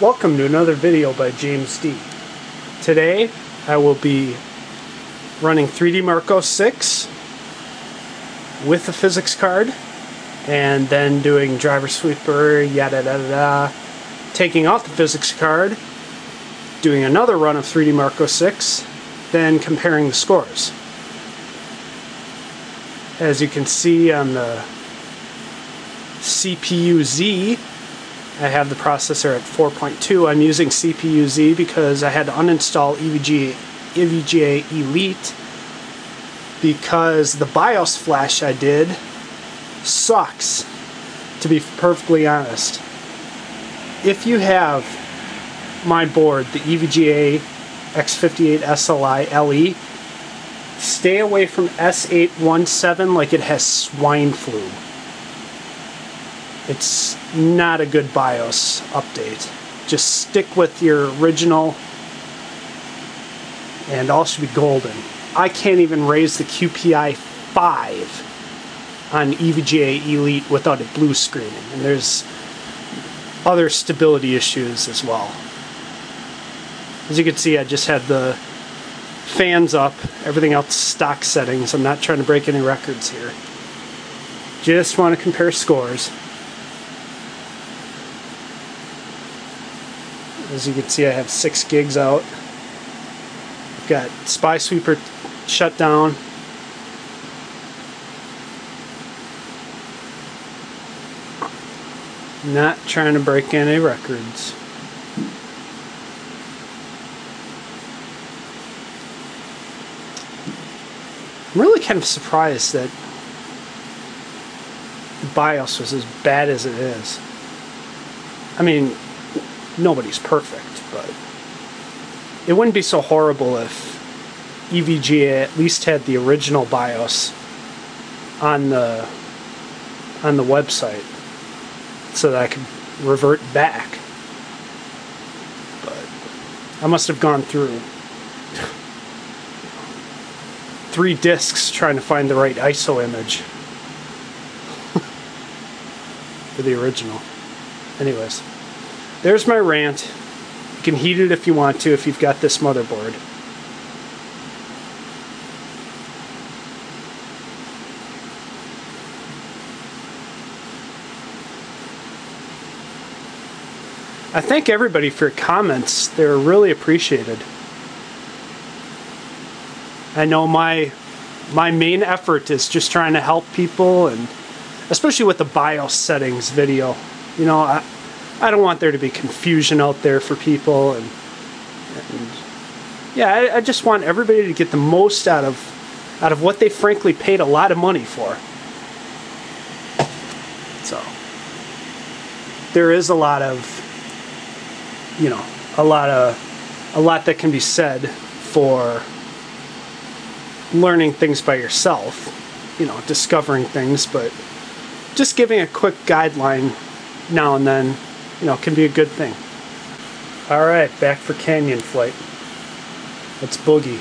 Welcome to another video by James D. Today I will be running 3DMark06 with a PhysX card and then doing driver sweeper yada da da taking off the PhysX card doing another run of 3DMark06 then comparing the scores. As you can see on the CPU Z I have the processor at 4.2. I'm using CPU Z because I had to uninstall EVGA, EVGA E-Leet because the BIOS flash I did sucks, to be perfectly honest. If you have my board, the EVGA X58 SLI LE, stay away from S817 like it has swine flu. It's not a good BIOS update. Just stick with your original and all should be golden. I can't even raise the QPI 5 on EVGA E-Leet without it blue screening. And there's other stability issues as well. As you can see, I just had the fans up, everything else stock settings. I'm not trying to break any records here. Just want to compare scores. As you can see, I have six gigs out. I've got Spy Sweeper shut down. Not trying to break any records. I'm really kind of surprised that the BIOS was as bad as it is. I mean, nobody's perfect, but it wouldn't be so horrible if EVGA at least had the original BIOS on the on the website so that I could revert back. But I must have gone through three discs trying to find the right ISO image for the original. Anyways. There's my rant. You can heat it if you want to if you've got this motherboard. I thank everybody for your comments. They're really appreciated. I know my my main effort is just trying to help people and especially with the BIOS settings video. You know, I, I don't want there to be confusion out there for people, and, and yeah, I, I, just want everybody to get the most out of out of what they frankly paid a lot of money for. So there is a lot of you know a lot of a lot that can be said for learning things by yourself, you know, discovering things, but just giving a quick guideline now and then you know, can be a good thing. Alright, back for Canyon Flight. Let's boogie.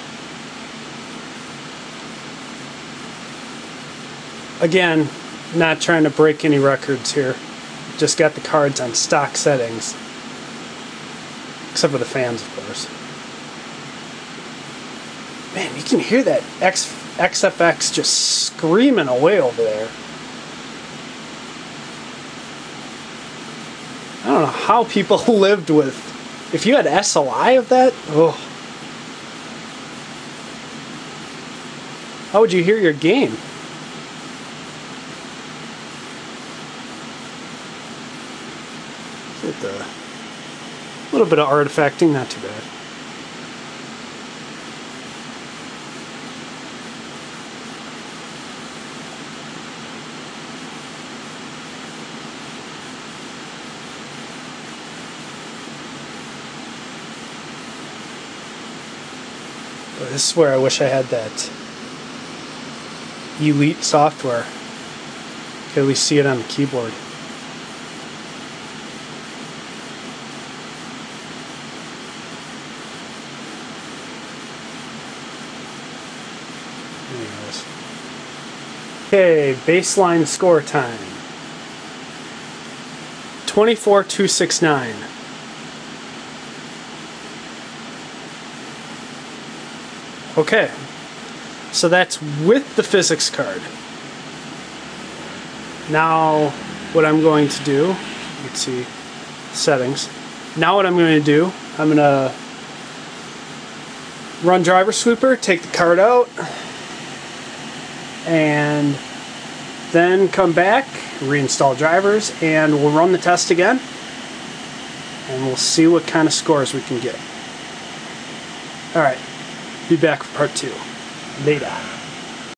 Again, not trying to break any records here. Just got the cards on stock settings. Except for the fans, of course. Man, you can hear that X, XFX just screaming away over there. I don't know how people lived with. If you had SLI of that, oh. How would you hear your game? With uh, a little bit of artifacting, not too bad. This is where I wish I had that E-Leet software. Could at least see it on the keyboard. Anyways. Okay, baseline score time. 24269. Okay, so that's with the PhysX card. Now, what I'm going to do, let's see, settings. Now what I'm going to do, I'm going to run driver sweeper, take the card out, and then come back, reinstall drivers, and we'll run the test again, and we'll see what kind of scores we can get. Alright, be back for part two. Later.